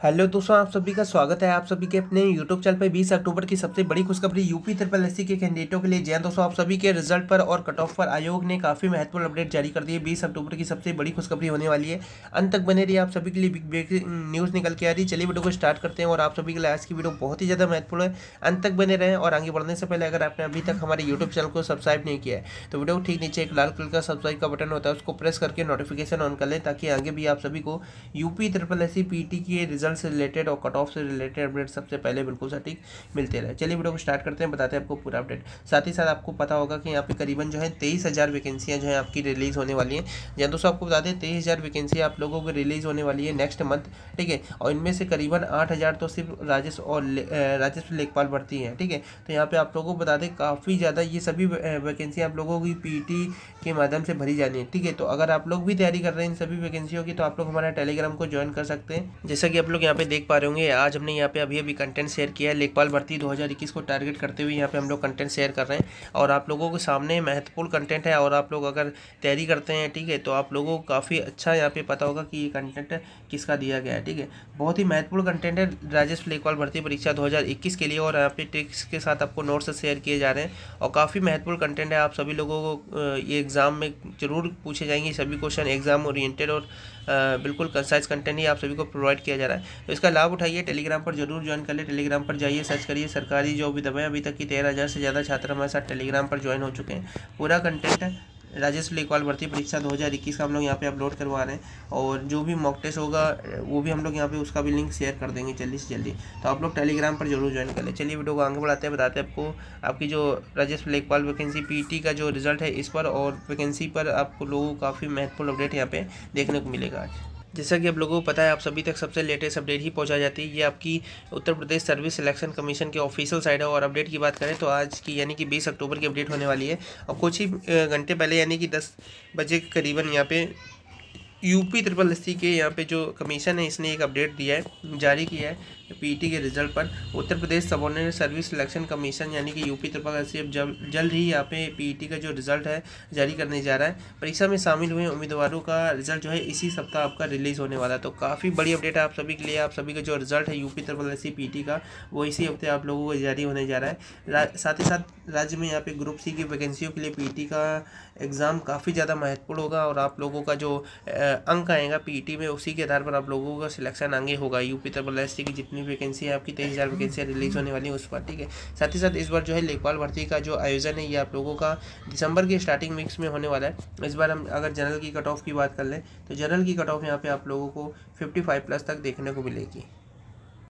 Hello दोस्तों, आप सभी का स्वागत है आप सभी के अपने यूट्यूब चैनल पर 20 अक्टूबर की सबसे बड़ी खुशखबरी यूपी ट्रिपल एस के कैंडिडेटों के लिए। जय दोस्तों, आप सभी के रिज़ल्ट पर और कट ऑफ़ पर आयोग ने काफ़ी महत्वपूर्ण अपडेट जारी कर दी है। बीस अक्टूबर की सबसे बड़ी खुशखबरी होने वाली है। अंत तक बने रही आप सभी के लिए बिग ब्रेकिंग न्यूज़ निकल के आ रही चलिए वीडियो को स्टार्ट करते हैं और आप सभी के लिए आज की वीडियो बहुत ही ज़्यादा महत्वपूर्ण है। अंत तक बने रहें और आगे बढ़ने से पहले अगर आपने अभी तक हमारे यूट्यूब चैनल को सब्सक्राइब नहीं किया है तो वीडियो ठीक नीचे एक लाल कलर का सब्सक्राइब का बटन होता है, उसको प्रेस करके नोटिफिकेशन ऑन कर लें ताकि आगे भी आप सभी को यूपी ट्रिपल एस के रिज़ल्ट से रिलेटेड और कट ऑफ़ से रिलेटेड अपडेट सबसे पहले बिल्कुल सटीक मिलते रहे। चलिए वीडियो को स्टार्ट करते हैं, बताते हैं आपको पूरा अपडेट साथ ही साथ आपको पता होगा कि यहाँ पे करीबन जो है तेईस हज़ार वैकेंसियाँ जो है आपकी रिलीज़ होने वाली हैं। या दोस्तों आपको बता दें, तेईस हज़ार वैकेंसी आप लोगों को रिलीज़ होने वाली है नेक्स्ट मंथ ठीक है? और इनमें से करीबन आठ हज़ार तो सिर्फ़ राजस्व और राजस्व लेखपाल भर्ती हैं, ठीक है? तो यहाँ पे आप लोगों को बता दें, काफ़ी ज़्यादा ये सभी वैकेंसी आप लोगों की पी के माध्यम से भरी जानी है, ठीक है? तो अगर आप लोग भी तैयारी कर रहे हैं इन सभी वैकेंसियों की तो आप लोग हमारा टेलीग्राम को ज्वाइन कर सकते हैं। जैसा कि आप यहाँ पे देख पा रहे होंगे। आज हमने यहाँ पे अभी अभी कंटेंट शेयर किया है। लेखपाल भर्ती 2021 को टारगेट करते हुए यहाँ पे हम लोग कंटेंट शेयर कर रहे हैं। और आप लोगों के सामने महत्वपूर्ण कंटेंट है और आप लोग अगर तैयारी करते हैं, ठीक है तो आप लोगों को काफ़ी अच्छा यहाँ पे पता होगा कि ये कंटेंट किसका दिया गया है, ठीक है। बहुत ही महत्वपूर्ण कंटेंट है राजस्व लेखपाल भर्ती परीक्षा दो हज़ार इक्कीस के लिए और यहाँ पे टिक्स के साथ आपको नोट्स शेयर किए जा रहे हैं। और काफ़ी महत्वपूर्ण कंटेंट है। आप सभी लोगों को ये एग्ज़ाम में ज़रूर पूछे जाएँगे। सभी क्वेश्चन एग्ज़ाम ओरिएंटेड और बिल्कुल कंसाइज कंटेंट ही आप सभी को प्रोवाइड किया जा रहा है। तो इसका लाभ उठाइए टेलीग्राम पर ज़रूर ज्वाइन कर ले टेलीग्राम पर जाइए सर्च करिए, सरकारी जो भी दबाएँ अभी तक की तेरह से ज़्यादा छात्र हमारे साथ टेलीग्राम पर ज्वाइन हो चुके हैं। पूरा कंटेंट राजस्व लेखपाल भर्ती परीक्षा 2021 का हम लोग यहाँ पे अपलोड करवा रहे हैं और जो भी मॉक टेस्ट होगा, वो भी हम लोग यहाँ पे उसका भी लिंक शेयर कर देंगे जल्दी से जल्दी। तो आप लोग टेलीग्राम पर ज़रूर ज्वाइन कर लें। चलिए वीडियो को आगे बढ़ाते हैं, बताते हैं आपको आपकी जो राजस्व लेखपाल वैकेंसी पी का जो रिज़ल्ट है इस पर और वैकेंसी पर आपको लोगों को काफ़ी महत्वपूर्ण अपडेट यहाँ पर देखने को मिलेगा आज। जैसा कि आप लोगों को पता है, आप सभी तक सबसे लेटेस्ट अपडेट ही पहुँचा जाती है। ये आपकी Uttar Pradesh service selection commission के ऑफिशियल साइड है और अपडेट की बात करें तो आज की यानी कि 20 अक्टूबर की अपडेट होने वाली है। और कुछ ही घंटे पहले यानी कि 10 बजे के करीबन यहाँ पे यूपी ट्रिपल एस के यहाँ पे जो कमीशन है, इसने एक अपडेट दिया है, जारी किया है पीटी के रिज़ल्ट पर। Uttar Pradesh subordinate service selection commission यानी कि यूपी ट्रिपल एस अब जल्द ही यहाँ पे पीटी का जो रिज़ल्ट है, जारी करने जा रहा है। परीक्षा में शामिल हुए उम्मीदवारों का रिज़ल्ट जो है, इसी सप्ताह आपका रिलीज़ होने वाला है। तो काफ़ी बड़ी अपडेट है आप सभी के लिए। आप सभी का जो रिज़ल्ट है यूपी ट्रिपल एस पी का, वो इसी हफ़्ते आप लोगों को जारी होने जा रहा है। साथ ही साथ राज्य में यहाँ पे ग्रुप सी की वैकेंसियों के लिए पी का एग्ज़ाम काफ़ी ज़्यादा महत्वपूर्ण होगा और आप लोगों का जो अंक आएगा पीटी में, उसी के आधार पर आप लोगों का सिलेक्शन आगे होगा। यूपी ट्रिपल एस की जितनी वैकेंसी है, आपकी तेईस हज़ार वैकेंसियाँ रिलीज़ होने वाली है उस पर ठीक है? साथ ही साथ इस बार जो है लेखपाल भर्ती का जो आयोजन है, ये आप लोगों का दिसंबर के स्टार्टिंग मिक्स में होने वाला है। इस बार हम अगर जनरल की कट ऑफ़ की बात कर लें तो जनरल की कट ऑफ़ यहाँ पे आप लोगों को फिफ्टी प्लस तक देखने को मिलेगी।